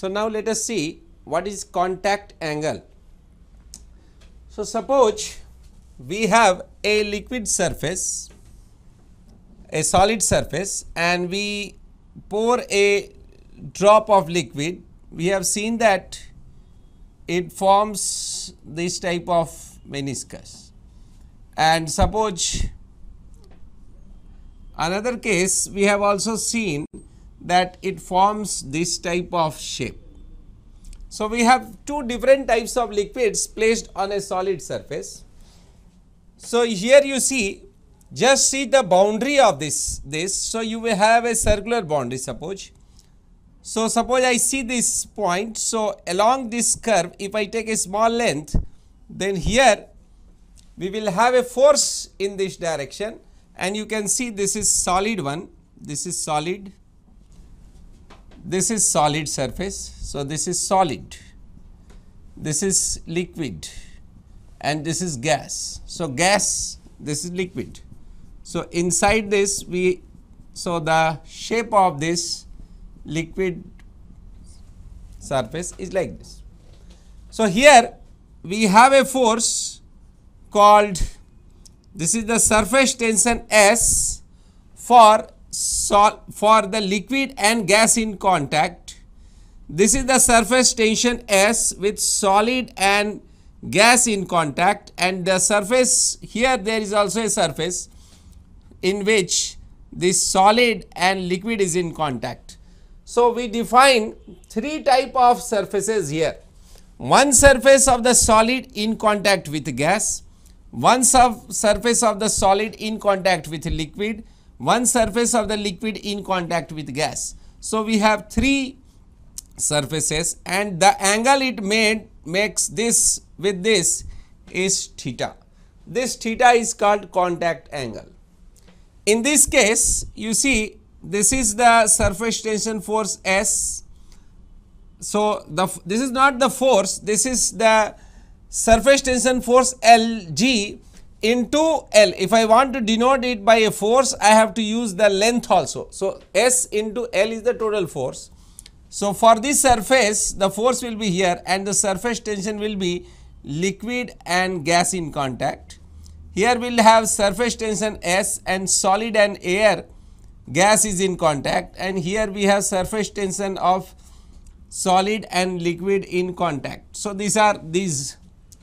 So, now let us see what is contact angle. So, suppose we have a liquid surface, a solid surface and we pour a drop of liquid, we have seen that it forms this type of meniscus. And suppose another case we have also seen that it forms this type of shape. So, we have two different types of liquids placed on a solid surface. So, here you see just see the boundary of this this. So, you will have a circular boundary suppose. So, suppose I see this point. So, along this curve if I take a small length then here we will have a force in this direction and you can see this is solid one, this is solid this is solid surface. So, this is solid, this is liquid and this is gas. So, gas this is liquid. So, inside this we so the shape of this liquid surface is like this. So, here we have a force called this is the surface tension S for for the liquid and gas in contact. This is the surface tension S with solid and gas in contact and the surface here there is also a surface in which this solid and liquid is in contact. So, we define three type of surfaces here. One surface of the solid in contact with gas, one surface of the solid in contact with liquid one surface of the liquid in contact with gas. So, we have three surfaces and the angle it made makes this with this is theta. This theta is called contact angle. In this case, you see this is the surface tension force S. So, the this is not the force, this is the surface tension force L G into L. If I want to denote it by a force, I have to use the length also. So, S into L is the total force. So, for this surface, the force will be here and the surface tension will be liquid and gas in contact. Here we will have surface tension S and solid and air gas is in contact and here we have surface tension of solid and liquid in contact. So, these are these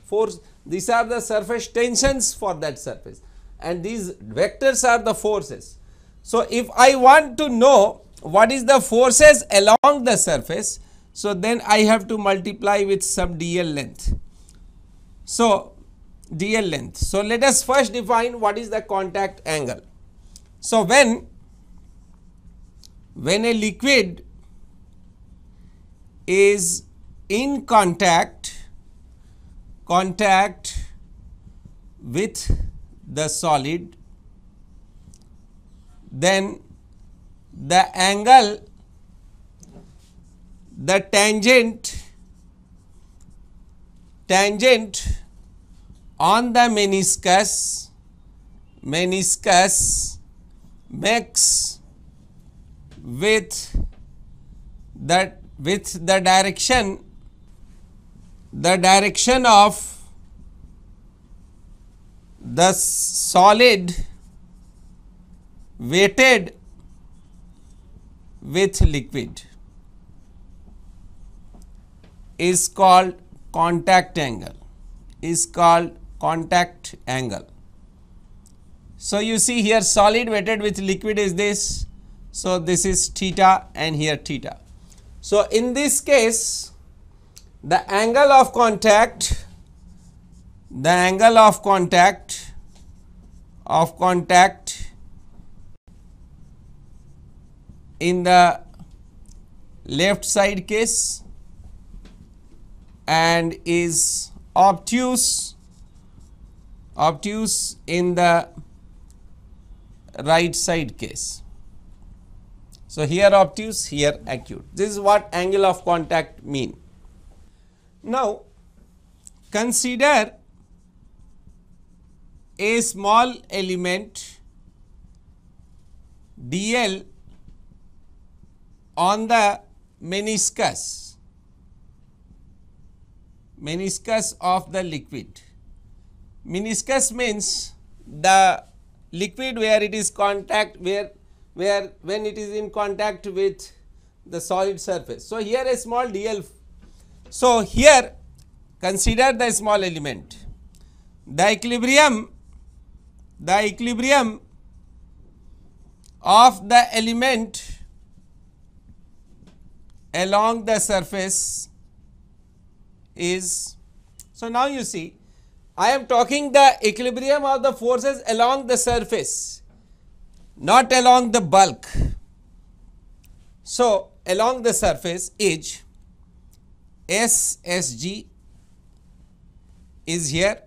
force these are the surface tensions for that surface and these vectors are the forces. So, if I want to know what is the forces along the surface, so then I have to multiply with some dl length. So, dl length. So, let us first define what is the contact angle. So, when when a liquid is in contact contact with the solid then the angle the tangent tangent on the meniscus meniscus makes with that with the direction the direction of the solid weighted with liquid is called contact angle is called contact angle. So, you see here solid weighted with liquid is this. So, this is theta and here theta. So, in this case the angle of contact the angle of contact of contact in the left side case and is obtuse obtuse in the right side case. So, here obtuse here acute this is what angle of contact mean. Now, consider a small element dl on the meniscus meniscus of the liquid. Meniscus means the liquid where it is contact where where when it is in contact with the solid surface. So, here a small dl. So, here consider the small element the equilibrium the equilibrium of the element along the surface is so now you see I am talking the equilibrium of the forces along the surface not along the bulk. So, along the surface is SSG is here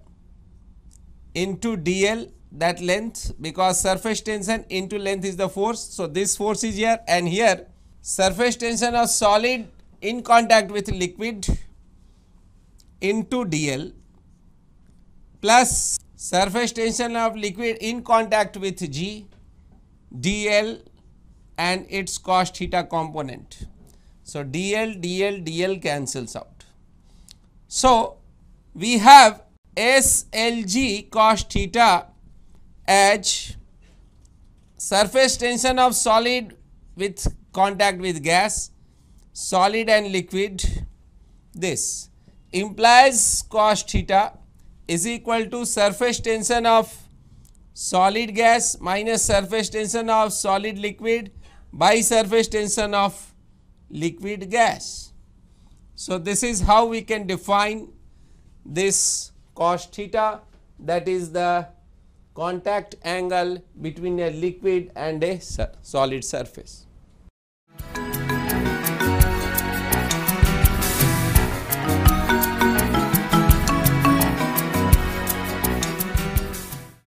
into dl that length because surface tension into length is the force. So, this force is here and here surface tension of solid in contact with liquid into dl plus surface tension of liquid in contact with G, dl and its cos theta component. So, dl, dl, dl cancels out. So, we have SLG cos theta as surface tension of solid with contact with gas, solid and liquid this implies cos theta is equal to surface tension of solid gas minus surface tension of solid liquid by surface tension of liquid gas. So, this is how we can define this cos theta that is the contact angle between a liquid and a solid surface.